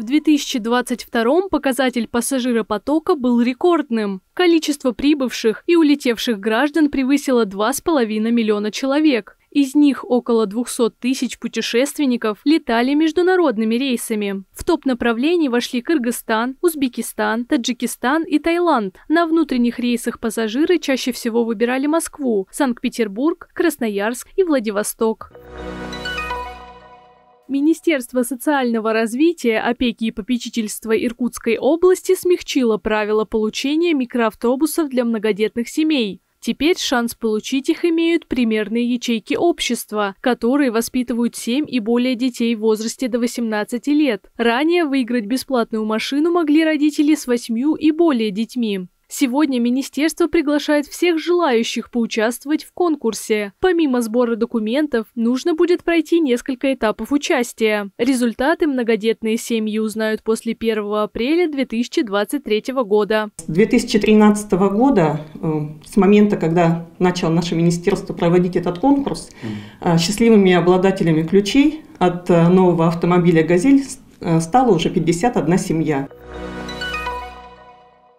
2022 показатель пассажиропотока был рекордным. Количество прибывших и улетевших граждан превысило 2,5 миллиона человек. Из них около 200 тысяч путешественников летали международными рейсами. В топ направлений вошли Кыргызстан, Узбекистан, Таджикистан и Таиланд. На внутренних рейсах пассажиры чаще всего выбирали Москву, Санкт-Петербург, Красноярск и Владивосток. Министерство социального развития, опеки и попечительства Иркутской области смягчило правила получения микроавтобусов для многодетных семей. Теперь шанс получить их имеют примерные ячейки общества, которые воспитывают 7 и более детей в возрасте до 18 лет. Ранее выиграть бесплатную машину могли родители с 8 и более детьми. Сегодня министерство приглашает всех желающих поучаствовать в конкурсе. Помимо сбора документов, нужно будет пройти несколько этапов участия. Результаты многодетные семьи узнают после 1 апреля 2023 года. С 2013 года, э, с момента, когда начало наше министерство проводить этот конкурс, э, счастливыми обладателями ключей от э, нового автомобиля «Газель» стала уже 51 семья.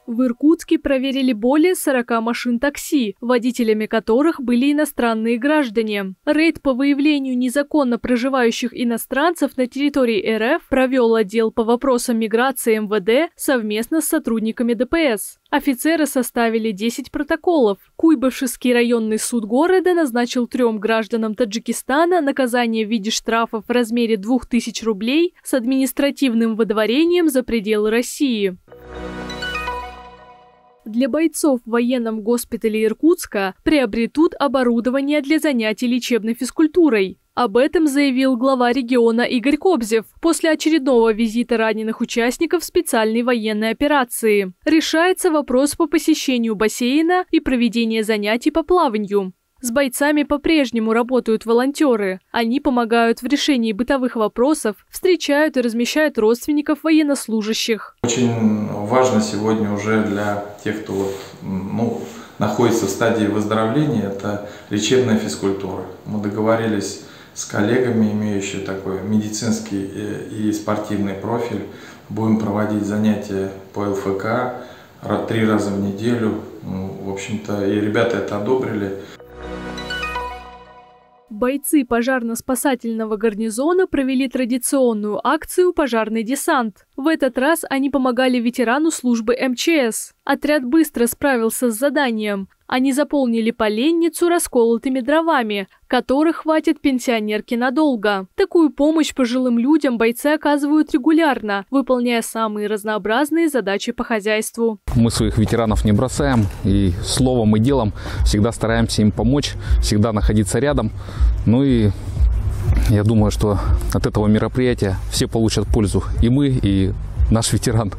В Иркутске проверили более 40 машин такси, водителями которых были иностранные граждане. Рейд по выявлению незаконно проживающих иностранцев на территории РФ провел отдел по вопросам миграции МВД совместно с сотрудниками ДПС. Офицеры составили 10 протоколов. Куйбышевский районный суд города назначил трем гражданам Таджикистана наказание в виде штрафа в размере 2000 рублей с административным выдворением за пределы России. Для бойцов в военном госпитале Иркутска приобретут оборудование для занятий лечебной физкультурой. Об этом заявил глава региона Игорь Кобзев после очередного визита раненых участников специальной военной операции. Решается вопрос по посещению бассейна и проведения занятий по плаванию. С бойцами по-прежнему работают волонтеры. Они помогают в решении бытовых вопросов, встречают и размещают родственников военнослужащих. Очень важно сегодня уже для тех, кто ну, находится в стадии выздоровления, это лечебная физкультура. Мы договорились с коллегами, имеющими такой медицинский и спортивный профиль. Будем проводить занятия по ЛФК три раза в неделю. Ну, в общем-то, и ребята это одобрили. Бойцы пожарно-спасательного гарнизона провели традиционную акцию «Пожарный десант». В этот раз они помогали ветерану службы МЧС. Отряд быстро справился с заданием. Они заполнили поленницу расколотыми дровами, которых хватит пенсионерке надолго. Такую помощь пожилым людям бойцы оказывают регулярно, выполняя самые разнообразные задачи по хозяйству. Мы своих ветеранов не бросаем и словом и делом всегда стараемся им помочь, всегда находиться рядом. Ну и я думаю, что от этого мероприятия все получат пользу. И мы, и наш ветеран.